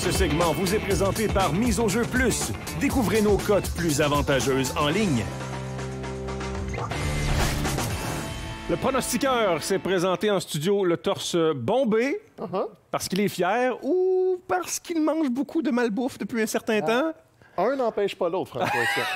Ce segment vous est présenté par Mise au jeu plus. Découvrez nos cotes plus avantageuses en ligne. Le pronostiqueur s'est présenté en studio le torse bombé parce qu'il est fier ou parce qu'il mange beaucoup de malbouffe depuis un certain temps. Un n'empêche pas l'autre, François.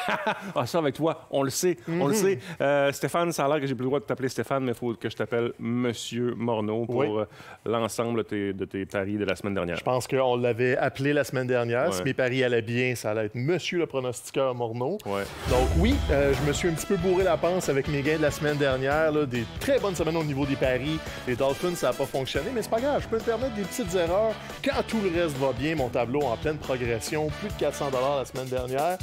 Ah, ça, avec toi, on le sait. On le sait. Euh, Stéphane, ça a l'air que j'ai plus le droit de t'appeler Stéphane, mais il faut que je t'appelle Monsieur Morneau pour Oui. euh, l'ensemble de tes, de tes paris de la semaine dernière. Je pense qu'on l'avait appelé la semaine dernière. Si mes paris allaient bien, ça allait être Monsieur le pronostiqueur Morneau. Ouais. Donc oui, euh, je me suis un petit peu bourré la panse avec mes gains de la semaine dernière. là, des très bonnes semaines au niveau des paris. Les Dolphins, ça n'a pas fonctionné, mais c'est pas grave. Je peux me permettre des petites erreurs. Quand tout le reste va bien, mon tableau en pleine progression, plus de 400 la semaine dernière.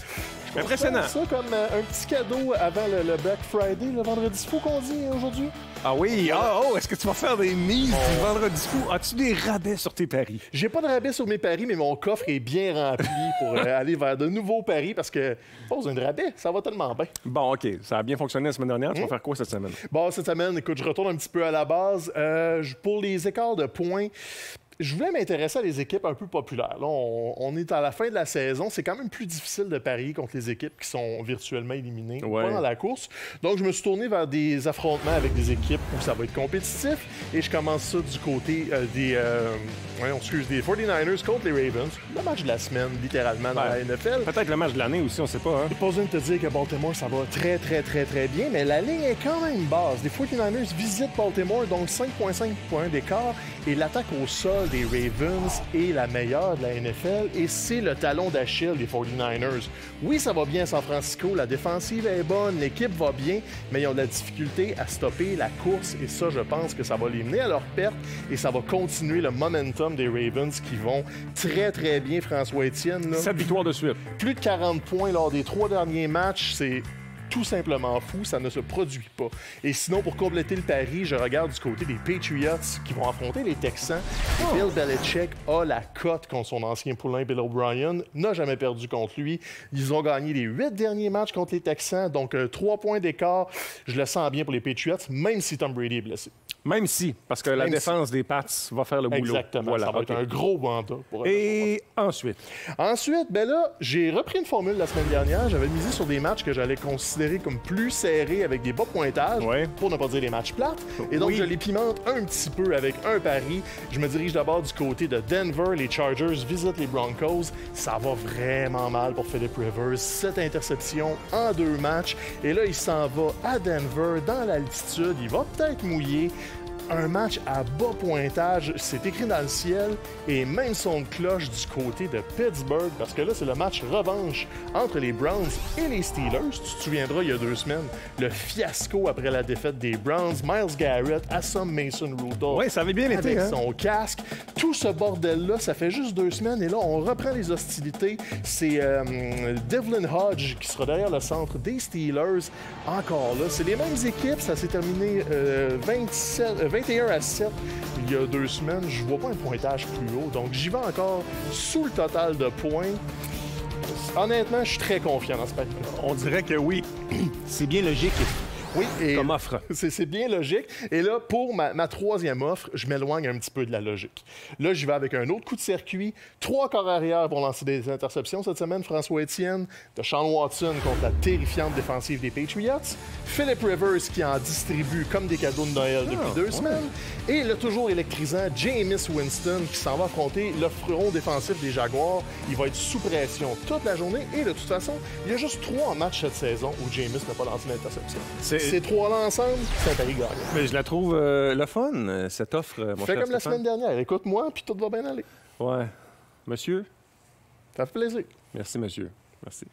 Je Impressionnant. ça comme euh, un petit cadeau avant le, le Black Friday, le vendredi fou qu'on dit aujourd'hui. Ah oui, ah, oh, est-ce que tu vas faire des mises du vendredi fou? As-tu des rabais sur tes paris? J'ai pas de rabais sur mes paris, mais mon coffre est bien rempli pour euh, aller vers de nouveaux paris parce que besoin de rabais, ça va tellement bien. Bon, OK, ça a bien fonctionné la semaine dernière. Tu vas faire quoi cette semaine? Bon, cette semaine, écoute, je retourne un petit peu à la base. Euh, pour les écarts de points, je voulais m'intéresser à des équipes un peu populaires. Là, on, on est à la fin de la saison. C'est quand même plus difficile de parier contre les équipes qui sont virtuellement éliminées Ouais. pendant la course. Donc, je me suis tourné vers des affrontements avec des équipes où ça va être compétitif. Et je commence ça du côté euh, des, euh, ouais, on excuse, des 49ers contre les Ravens. Le match de la semaine, littéralement, dans la NFL. Peut-être le match de l'année aussi, on sait pas. Hein? Pas besoin de te dire que Baltimore, ça va très, très, très, très bien, mais la ligne est quand même basse. Les 49ers visitent Baltimore, donc 5,5 points d'écart, et l'attaque au sol des Ravens est la meilleure de la NFL, et c'est le talon d'Achille des 49ers. Oui, ça va bien à San Francisco, la défensive est bonne, l'équipe va bien, mais ils ont de la difficulté à stopper la course, et ça, je pense que ça va les mener à leur perte, et ça va continuer le momentum des Ravens qui vont très, très bien, François Étienne. là. Sept victoires de suite. Plus de 40 points lors des trois derniers matchs, c'est tout simplement fou, ça ne se produit pas. Et sinon, pour compléter le pari, je regarde du côté des Patriots qui vont affronter les Texans. Et Bill Belichick a la cote contre son ancien poulain Bill O'Brien, n'a jamais perdu contre lui. Ils ont gagné les huit derniers matchs contre les Texans, donc euh, trois points d'écart. Je le sens bien pour les Patriots, même si Tom Brady est blessé. Même si, parce que la Même défense des Pats va faire le boulot. Exactement, Voilà, ça va être un gros mandat pour. Et ensuite, Ensuite, ben là, j'ai repris une formule la semaine dernière. J'avais misé sur des matchs que j'allais considérer comme plus serrés avec des bas pointages, Ouais. pour ne pas dire des matchs plates. Et donc, Oui. je les pimente un petit peu avec un pari. Je me dirige d'abord du côté de Denver. Les Chargers visitent les Broncos. Ça va vraiment mal pour Philip Rivers. Cette interception en deux matchs. Et là, il s'en va à Denver, dans l'altitude. Il va peut-être mouiller un match à bas pointage, c'est écrit dans le ciel, et même son de cloche du côté de Pittsburgh, parce que là, c'est le match revanche entre les Browns et les Steelers. Tu te souviendras, il y a deux semaines, le fiasco après la défaite des Browns, Miles Garrett assomme Mason Rudolph. Oui, ça avait bien été, Avec hein? son casque. Tout ce bordel-là, ça fait juste deux semaines, et là, on reprend les hostilités. C'est euh, Devlin Hodge qui sera derrière le centre des Steelers. Encore là, c'est les mêmes équipes. Ça s'est terminé euh, 27, euh, 21 à 7 il y a deux semaines. Je vois pas un pointage plus haut. Donc, j'y vais encore sous le total de points. Honnêtement, je suis très confiant dans ce pari on dirait que oui. C'est bien logique Oui, et comme offre. c'est bien logique. Et là, pour ma, ma troisième offre, je m'éloigne un petit peu de la logique. Là, j'y vais avec un autre coup de circuit. Trois corps arrière pour lancer des interceptions cette semaine. François Etienne, de Sean Watson contre la terrifiante défensive des Patriots. Philip Rivers qui en distribue comme des cadeaux de Noël depuis Ah, deux ouais. semaines. Et le toujours électrisant Jameis Winston qui s'en va affronter le front défensif des Jaguars. Il va être sous pression toute la journée. Et de toute façon, il y a juste trois matchs cette saison où Jameis n'a pas lancé d'interception. C'est- Ces trois-là ensemble, c'est un pari gagnant. Mais je la trouve euh, le fun, euh, cette offre, euh, mon Fais cher comme la semaine dernière. Écoute-moi, puis tout va bien aller. Ouais. Monsieur, Ça fait plaisir. merci, monsieur. Merci.